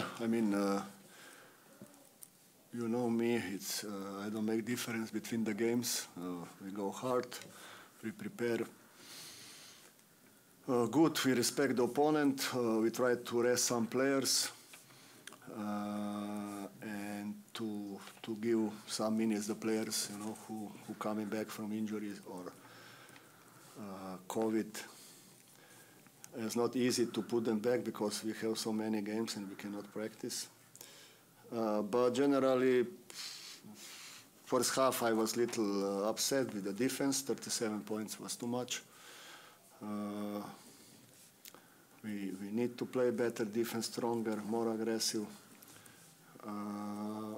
yeah, I mean, uh, you know me. It's uh, I don't make difference between the games. Uh, we go hard. We prepare uh, good. We respect the opponent. Uh, we try to rest some players uh, and to to give some minutes the players, you know, who who coming back from injuries or COVID. It's not easy to put them back because we have so many games and we cannot practice. Uh, but generally, first half I was little uh, upset with the defense. 37 points was too much. Uh, we, we need to play better defense, stronger, more aggressive. Uh,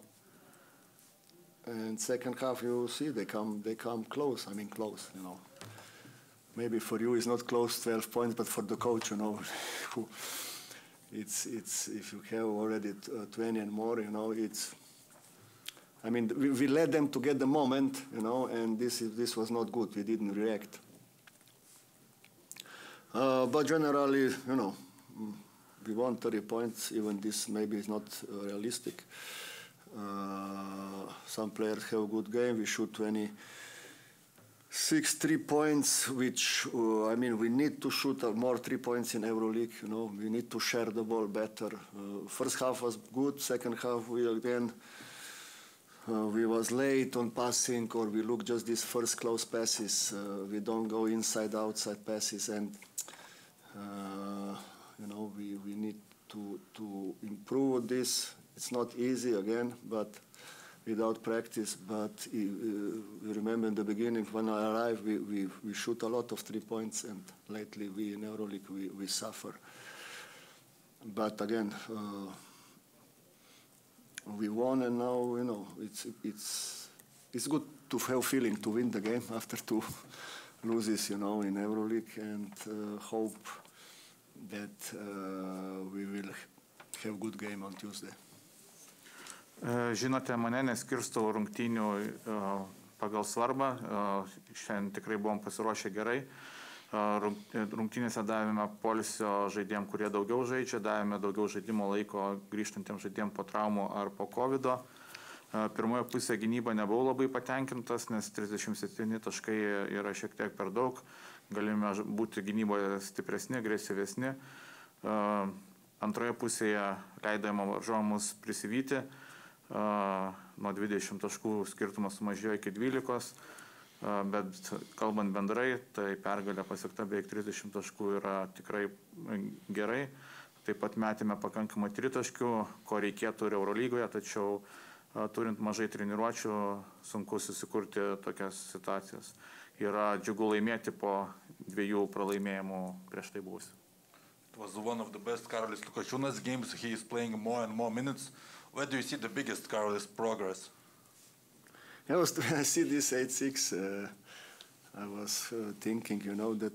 and second half, you see they come they come close. I mean close, you know. Maybe for you it's not close 12 points, but for the coach, you know, it's it's if you have already uh, 20 and more, you know, it's. I mean, we, we let them to get the moment, you know, and this is, this was not good. We didn't react. Uh, but generally, you know, mm, we won 30 points. Even this maybe is not uh, realistic. Uh, some players have a good game. We shoot 20 six three points, which uh, I mean we need to shoot more three points in EuroLeague. You know, we need to share the ball better. Uh, first half was good. Second half we again uh, we was late on passing, or we look just these first close passes. Uh, we don't go inside outside passes, and uh, you know we we need to to improve this. It's not easy again, but without practice. But uh, remember in the beginning when I arrived, we, we, we shoot a lot of three points, and lately we in EuroLeague we, we suffer. But again, uh, we won, and now you know it's it's it's good to have feeling to win the game after two loses, you know, in EuroLeague, and uh, hope that uh, we will have good game on Tuesday. E, Žinote, mane neskirstau rungtynių e, pagal svarbą. E, Šiandien tikrai buvom pasiruošę gerai. Rungtynėse davėme polisio žaidėjim, kurie daugiau žaidžia, davėme daugiau žaidimo laiko grįžtantiems žaidėjim po traumų ar po COVID. -o. Pirmoje pusėje gynyba nebuvau labai patenkintas, nes 37 taškai yra šiek tiek per daug. Galime būti gynyboje stipresni, agresyvesni. Antroje pusėje leidėjama varžomus prisivyti nuo 20 taškų skirtumas sumažėjo iki 12, bet kalbant bendrai, tai pergalė pasiekta beveik 30 taškų yra tikrai gerai. Taip pat metėme pakankamai tritaškių, ko reikėtų ir Eurolygoje, tačiau turint mažai treniruočių, sunku susikurti tokias situacijas. Yra džiugu laimėti po dviejų pralaimėjimų prieš tai buvusių. It was one of the best Karolis Lukačiūnas games. He is playing more and more minutes. Where do you see the biggest Karolis progress? I was when I see this 8-6, uh, I was uh, thinking, you know, that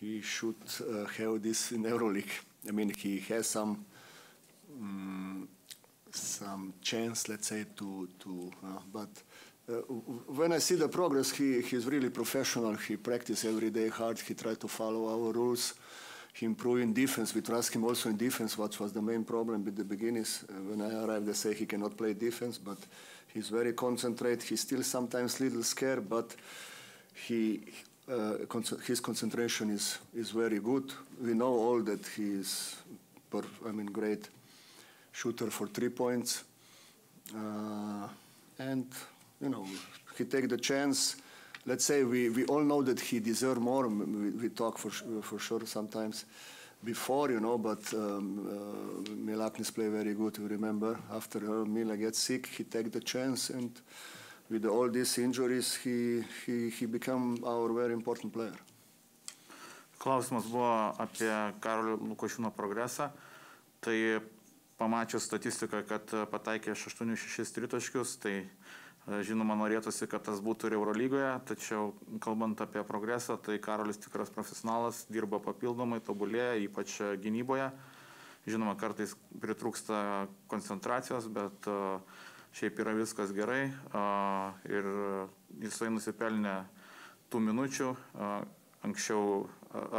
he should uh, have this in EuroLeague. I mean, he has some um, some chance, let's say, to to. Uh, but uh, when I see the progress, he he's really professional. He practice every day hard. He try to follow our rules he in defense. We trust him also in defense, what was the main problem with the beginnings. Uh, when I arrived, they say he cannot play defense, but he's very concentrated. He's still sometimes little scared, but he, uh, his concentration is, is very good. We know all that he is, I mean, great shooter for three points. Uh, and, you know, he take the chance let's say we, we all know that he deserves more. We, we, talk for for sure sometimes before, you know, but um, uh, Milaknis play very good. You remember after uh, Mila gets sick, he take the chance, and with all these injuries, he he he become our very important player. Klausimas buvo apie Karolio Lukošiūno progresą. Tai pamačius statistiką, kad pataikė 8-6 tritaškius, tai Žinoma, norėtųsi, kad tas būtų ir Eurolygoje, tačiau kalbant apie progresą, tai Karolis tikras profesionalas, dirba papildomai, tobulėja, ypač gynyboje. Žinoma, kartais pritrūksta koncentracijos, bet šiaip yra viskas gerai ir jisai nusipelnė tų minučių. Anksčiau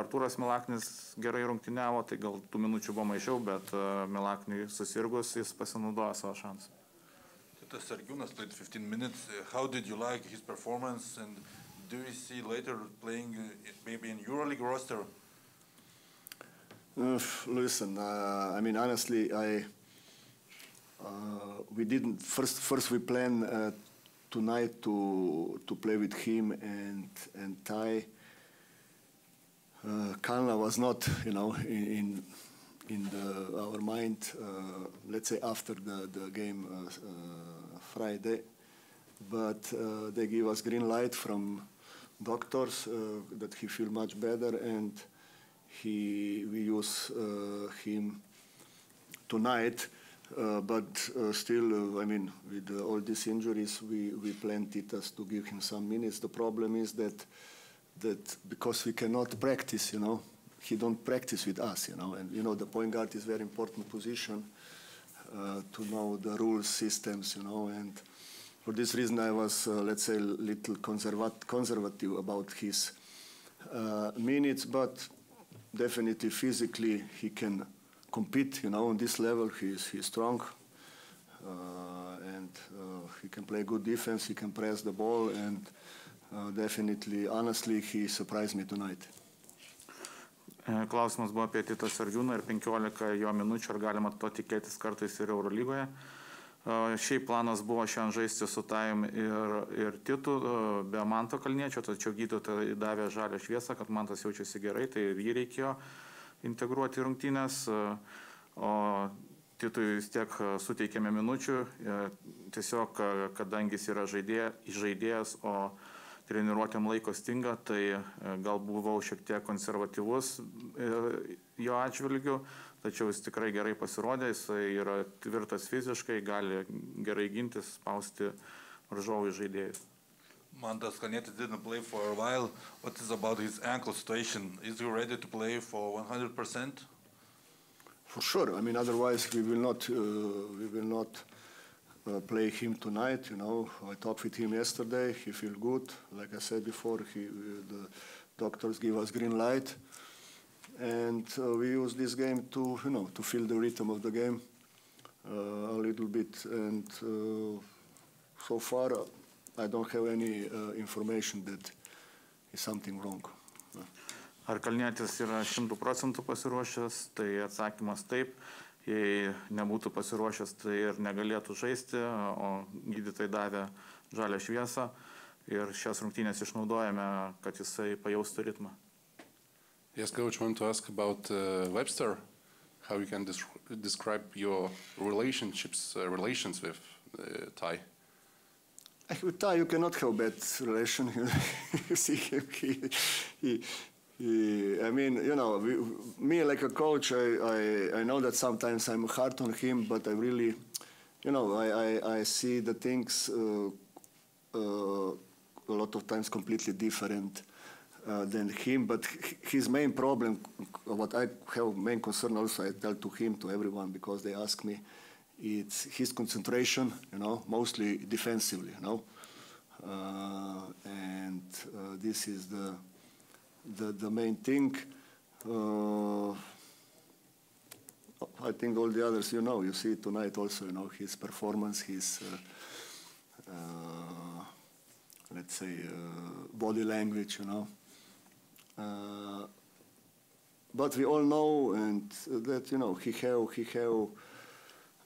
Artūras Milaknis gerai rungtyniavo, tai gal tų minučių buvo mažiau, bet Milakniui susirgus jis pasinaudojo savo šansą. Tas Sergiūnas played 15 minutes. How did you like his performance and do you see later playing maybe in EuroLeague roster? Uh, listen, uh, I mean, honestly, I uh, we didn't first. First, we planned uh, tonight to to play with him and and Ty. Uh, Kalna was not, you know, in in, in the, our mind. Uh, let's say after the the game uh, uh, Friday, but uh, they give us green light from doctors uh, that he feel much better and he we use him tonight. But still, I mean, with all these injuries, we, we plan Titas to give him some minutes. The problem is that that because we cannot practice, you know, he don't practice with us, you know, and you know the point guard is very important position uh, to know the rules, systems, you know, and for this reason I was, uh, let's say, a little conservat- conservative about his uh, minutes, but definitely physically he can compete. You know, on this level he's he's strong, uh, and uh, he can play good defense. He can press the ball, and uh, definitely, honestly, he surprised me tonight. E, Klausimas buvo apie Titą Sargiūną ir 15 jo minučių, ar galima to tikėtis kartais ir Eurolygoje. E, Šiaip planas buvo šiandien žaisti su Taim ir, ir Titu e, be Manto Kalniečio, tačiau gydytojai davė žalę šviesą, kad Mantas jaučiasi gerai, tai ir jį reikėjo integruoti rungtynės. O Titui vis tiek suteikėme minučių, tiesiog kadangi jis yra žaidėja, žaidėjas, o treniruotėm laiko stinga, tai e, gal buvau šiek tiek konservatyvus e, jo atžvilgiu, tačiau jis tikrai gerai pasirodė, jis yra tvirtas fiziškai, gali gerai gintis, spausti varžovų žaidėjus. Mantas Kalnietis didn't play for a while. What is about his ankle situation? Is he ready to play for 100%? For sure. I mean, otherwise we will not uh, we will not uh, play him tonight. You know, I talked with him yesterday. He feel good. Like I said before, he uh, the doctors give us green light, and uh, we use this game to you know to feel the rhythm of the game uh, a little bit. And uh, so far, uh, I don't have any uh, information that is something wrong. Ar Kalnietis yra 100 procentų pasiruošęs, tai atsakymas taip. Jei nebūtų pasiruošęs, tai ir negalėtų žaisti, o gydytojai davė žalę šviesą ir šias rungtynės išnaudojame, kad jisai pajaustų ritmą. Yes, coach, want to ask about uh, Webster, how you can des- describe your relationships, uh, relations with uh, Ty. With Ty, you cannot have bad relation. you see him, he, he, I mean, you know, we, me like a coach, I, I, I know that sometimes I'm hard on him, but I really, you know, I, I, I see the things uh, uh, a lot of times completely different uh, than him. But his main problem, what I have main concern also, I tell to him, to everyone, because they ask me, it's his concentration, you know, mostly defensively, you know. Uh, and uh, this is the, the, the main thing. Uh, I think all the others, you know, you see tonight also, you know, his performance, his, uh, uh, let's say, uh, body language, you know. Uh, but we all know and that, you know, he have, he have,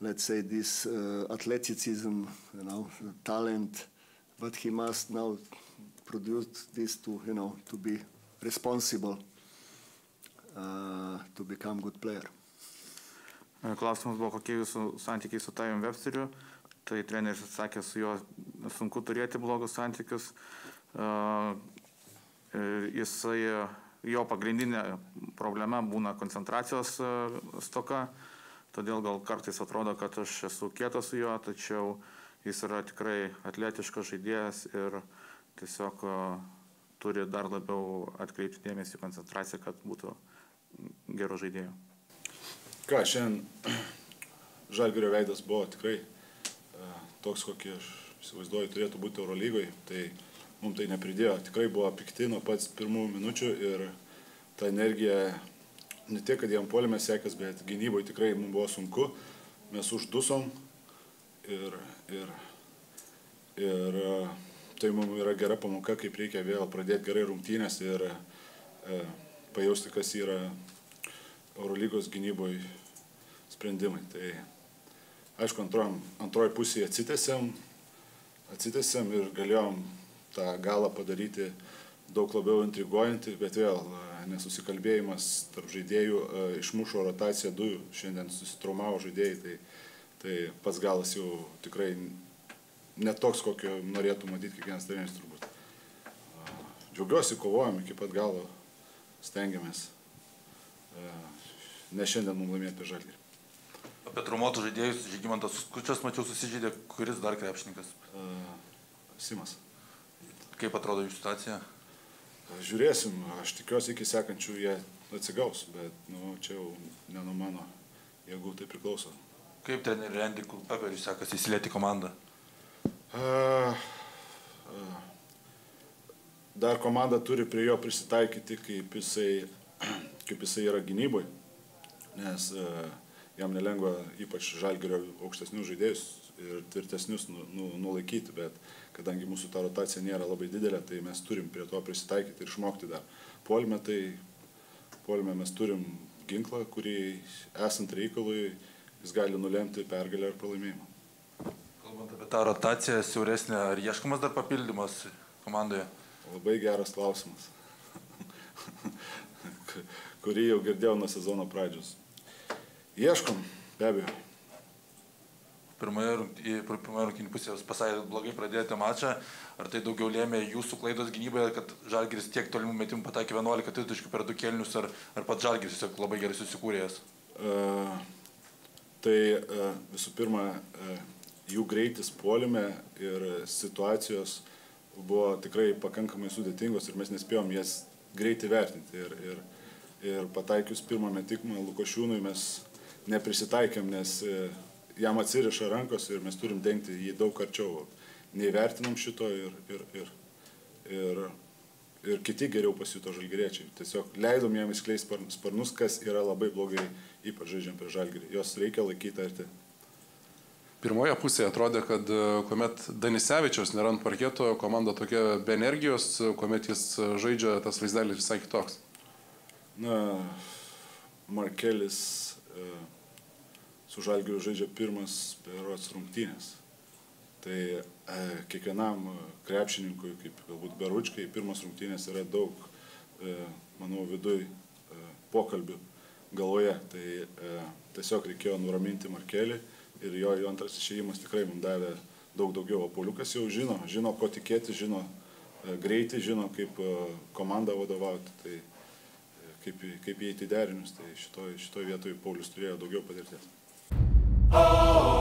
let's say, this uh, athleticism, you know, talent, but he must now produce this to, you know, to be responsible, uh, to become good player. Klausimas buvo, kokie jūsų santykiai su Tajum Websteriu. Tai treneris atsakė, su juo sunku turėti blogus santykius. E, Jisai, jo pagrindinė problema būna koncentracijos e, stoka, todėl gal kartais atrodo, kad aš esu kietas su juo, tačiau jis yra tikrai atletiškas žaidėjas ir tiesiog e, turi dar labiau atkreipti dėmesį koncentraciją, kad būtų gero žaidėjo. Ką, šiandien Žalgirio veidas buvo tikrai e, toks, kokį aš įsivaizduoju turėtų būti Eurolygoje, tai mums tai nepridėjo. Tikrai buvo pikti nuo pats pirmų minučių ir ta energija, ne tiek, kad jam polime sekės, bet gynyboje tikrai mums buvo sunku, mes uždusom ir, ir, ir e, tai mums yra gera pamoka, kaip reikia vėl pradėti gerai rungtynės ir e, pajausti, kas yra Eurolygos gynyboje sprendimai. Tai aišku, antroji pusėje atsitėsiam, atsitėsiam ir galėjom tą galą padaryti daug labiau intriguojantį, bet vėl e, nesusikalbėjimas tarp žaidėjų e, išmušo rotaciją du, šiandien susitraumavo žaidėjai, tai, tai pats galas jau tikrai netoks, kokio norėtų matyti kiekvienas treneris turbūt. Džiaugiuosi, kovojom iki pat galo, stengiamės. Ne šiandien mums laimėti žalgį. Apie traumuotų žaidėjus, Žygimantas Skučias, mačiau, susižydė, kuris dar krepšininkas? Simas. Kaip atrodo jų situacija? Žiūrėsim, aš tikiuosi iki sekančių jie atsigaus, bet nu, čia jau ne nuo mano jėgų tai priklauso. Kaip treneri Randy Kulpeperiui sekasi įsilieti komandą? Dar komanda turi prie jo prisitaikyti, kaip jisai, kaip jisai yra gynyboje, nes jam nelengva ypač žalgerio aukštesnius žaidėjus ir tvirtesnius nu, nu, nulaikyti, bet kadangi mūsų ta rotacija nėra labai didelė, tai mes turim prie to prisitaikyti ir išmokti dar. Polime tai, polime mes turim ginklą, kurį esant reikalui jis gali nulemti pergalę ar pralaimėjimą. Kalbant apie tą rotaciją siauresnę, ar ieškomas dar papildymas komandoje? Labai geras klausimas, kurį jau girdėjau nuo sezono pradžios. Ieškom, be abejo pirmoje rungtynių pusėje pasakė, blogai pradėjote mačą, ar tai daugiau lėmė jūsų klaidos gynyboje, kad Žalgiris tiek tolimų metimų patakė 11 tritaškių per du kelnius, ar, ar pats Žalgiris tiesiog labai gerai susikūrėjęs? Uh, tai uh, visų pirma, uh, jų greitis puolime ir situacijos buvo tikrai pakankamai sudėtingos ir mes nespėjom jas greitai vertinti. Ir, ir, ir pataikius pirmą metimą Lukošiūnui mes neprisitaikėm, nes uh, jam atsiriša rankos ir mes turim dengti jį daug arčiau. Neįvertinom šito ir, ir, ir, ir, ir kiti geriau pasijuto žalgeriečiai. Tiesiog leidom jam įskleisti sparnus, kas yra labai blogai, ypač žaidžiam prie žalgerį. Jos reikia laikyti arti. Pirmoje pusėje atrodė, kad e, kuomet Danisevičius nėra ant parketo, komanda tokia be energijos, kuomet jis žaidžia, tas vaizdelis visai kitoks. Na, Markelis. Uh, su Žalgiriu žaidžia pirmas berots rungtynės. Tai e, kiekvienam krepšininkui, kaip galbūt beručkai, pirmas rungtynės yra daug, e, manau, viduj e, pokalbių galvoje. Tai e, tiesiog reikėjo nuraminti Markelį ir jo, jo antras išėjimas tikrai mums davė daug daugiau. O Poliukas jau žino, žino, ko tikėti, žino e, greitį, žino, kaip e, komandą vadovauti. Tai, e, kaip, kaip įeiti derinius, tai šitoj, šitoj vietoj Paulius turėjo daugiau patirties. Oh.